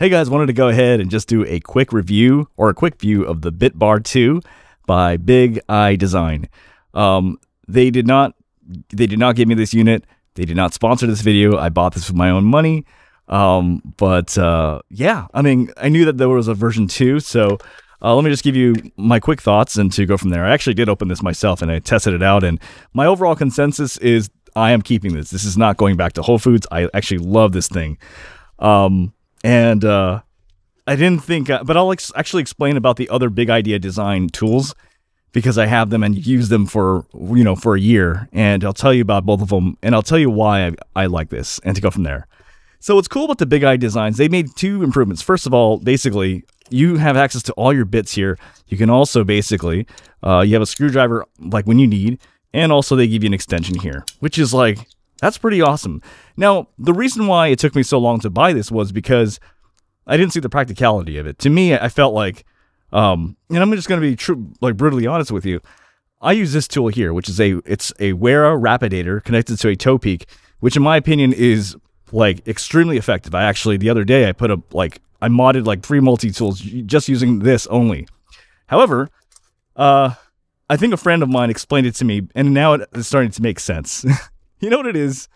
Hey guys, wanted to go ahead and just do a quick review or a quick view of the BitBar 2 by Big Idea Design. Um, they did not they did not give me this unit. They did not sponsor this video. I bought this with my own money. Um, but uh, yeah, I mean, I knew that there was a version 2, so uh, let me just give you my quick thoughts and to go from there. I actually did open this myself and I tested it out, and my overall consensus is I am keeping this. This is not going back to Whole Foods. I actually love this thing. Um, and uh, I didn't think, uh, but I'll ex- actually explain about the other big idea design tools because I have them and use them for you know for a year, and I'll tell you about both of them, and I'll tell you why I, I like this, and to go from there. So what's cool about the Big Idea designs? They made two improvements. First of all, basically you have access to all your bits here. You can also basically uh, you have a screwdriver like when you need, and also they give you an extension here, which is like that's pretty awesome. Now, the reason why it took me so long to buy this was because I didn't see the practicality of it. To me, I felt like, um, and I'm just going to be true, like brutally honest with you. I use this tool here, which is a it's a Wera Rapidator connected to a Topeak, which in my opinion is like extremely effective. I actually the other day I put a like I modded like three multi tools just using this only. However, uh, I think a friend of mine explained it to me, and now it's starting to make sense. You know what it is?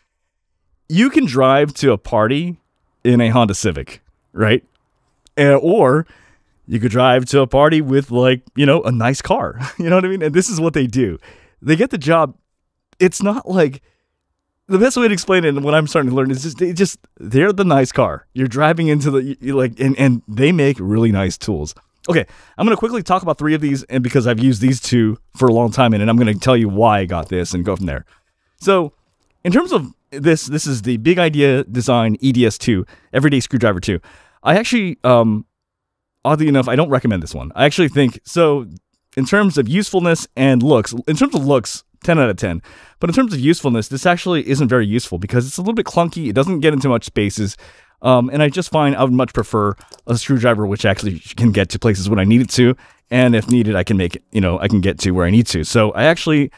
You can drive to a party in a Honda Civic, right? And, or you could drive to a party with like, you know, a nice car. You know what I mean? And this is what they do. They get the job. It's not like the best way to explain it and what I'm starting to learn is just they just they're the nice car. You're driving into the you, like and and they make really nice tools. Okay, I'm going to quickly talk about three of these and because I've used these two for a long time and, and I'm going to tell you why I got this and go from there. So, in terms of this, this is the Big Idea Design EDS2, Everyday Screwdriver 2. I actually, um, oddly enough, I don't recommend this one. I actually think so. In terms of usefulness and looks, in terms of looks, 10 out of 10. But in terms of usefulness, this actually isn't very useful because it's a little bit clunky. It doesn't get into much spaces. Um, and I just find I would much prefer a screwdriver which actually can get to places when I need it to. And if needed, I can make it, you know, I can get to where I need to. So I actually,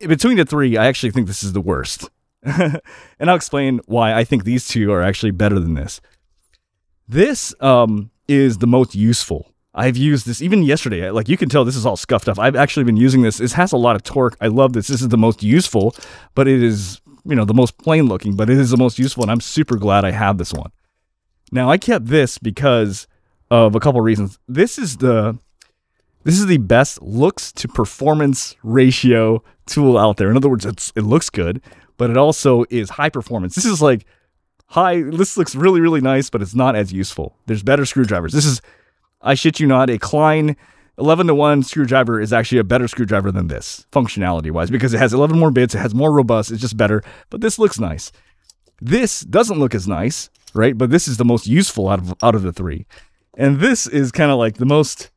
between the three, I actually think this is the worst. and I'll explain why I think these two are actually better than this. This um, is the most useful. I've used this even yesterday. Like you can tell, this is all scuffed up. I've actually been using this. This has a lot of torque. I love this. This is the most useful, but it is, you know, the most plain looking, but it is the most useful. And I'm super glad I have this one. Now, I kept this because of a couple reasons. This is the this is the best looks to performance ratio tool out there. In other words, it looks good, but it also is high performance. This is like high, this looks really, really nice, but it's not as useful. There's better screwdrivers. This is, I shit you not, a Klein 11 to 1 screwdriver is actually a better screwdriver than this, functionality wise, because it has 11 more bits, it has more robust, it's just better, but this looks nice. This doesn't look as nice, right? But this is the most useful out of out of the three. And this is kind of like the most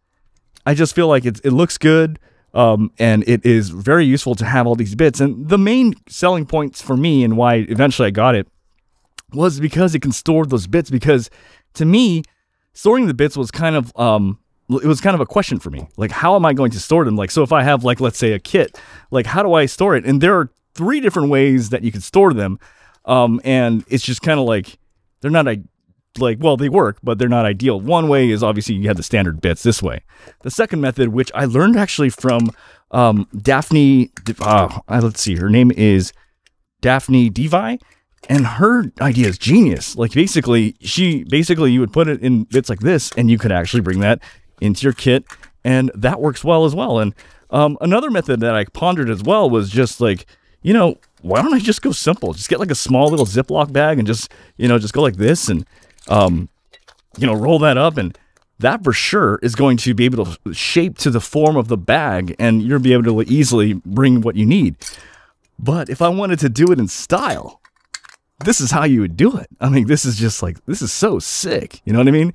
I just feel like it, it looks good. Um, and it is very useful to have all these bits. And the main selling points for me and why eventually I got it was because it can store those bits. Because to me, storing the bits was kind of um, it was kind of a question for me. Like, how am I going to store them? Like, so if I have like let's say a kit, like how do I store it? And there are three different ways that you can store them. Um, and it's just kind of like they're not like, well, they work, but they're not ideal. One way is obviously you have the standard bits this way. The second method, which I learned actually from um, Daphne, uh, let's see, her name is Daphne Devi, and her idea is genius. Like basically, she basically you would put it in bits like this, and you could actually bring that into your kit, and that works well as well. And um, another method that I pondered as well was just like, you know, why don't I just go simple? Just get like a small little Ziploc bag and just, you know, just go like this and um, you know, roll that up and that for sure is going to be able to shape to the form of the bag and you'll be able to easily bring what you need. But if I wanted to do it in style, this is how you would do it. I mean, this is just like, this is so sick. You know what I mean?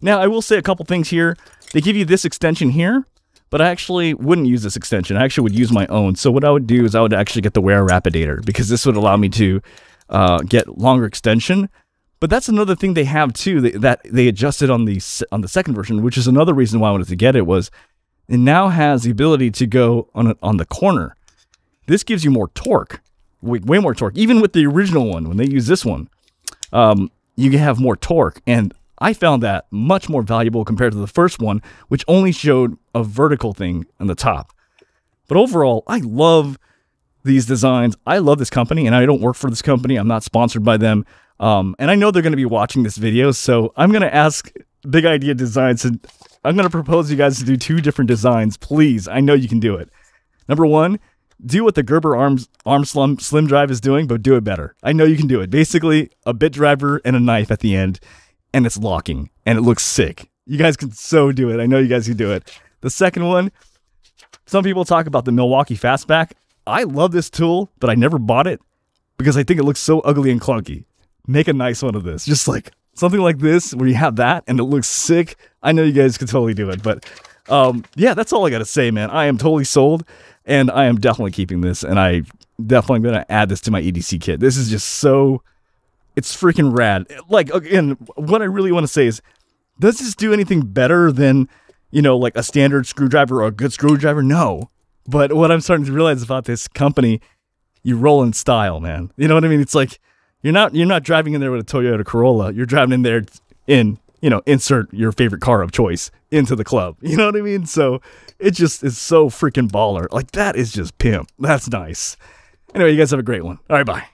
Now, I will say a couple things here. They give you this extension here, but I actually wouldn't use this extension. I actually would use my own. So what I would do is I would actually get the Wera Rapidator because this would allow me to uh, get longer extension but that's another thing they have too that, they adjusted on the on the second version, which is another reason why I wanted to get it was it now has the ability to go on a, on the corner. This gives you more torque, way, way, more torque. Even with the original one, when they use this one, um, you have more torque. And I found that much more valuable compared to the first one, which only showed a vertical thing on the top. But overall, I love these designs. I love this company, and I don't work for this company. I'm not sponsored by them. Um, and I know they're going to be watching this video, so I'm going to ask Big Idea Designs, and I'm going to propose you guys to do two different designs. Please, I know you can do it. Number one, do what the Gerber arms arm slim, slim drive is doing, but do it better. I know you can do it. Basically, a bit driver and a knife at the end, and it's locking, and it looks sick. You guys can so do it. I know you guys can do it. The second one, some people talk about the Milwaukee Fastback. I love this tool, but I never bought it because I think it looks so ugly and clunky. Make a nice one of this. Just like something like this where you have that and it looks sick. I know you guys could totally do it, but um, yeah, that's all I got to say, man. I am totally sold and I am definitely keeping this and I definitely going to add this to my EDC kit. This is just so it's freaking rad. Like again, what I really want to say is does this do anything better than, you know, like a standard screwdriver or a good screwdriver? No. But what I'm starting to realize about this company, you roll in style, man. You know what I mean? It's like you're not you're not driving in there with a Toyota Corolla. You're driving in there in, you know, insert your favorite car of choice into the club. You know what I mean? So it just is so freaking baller. Like that is just pimp. That's nice. Anyway, you guys have a great one. All right, bye.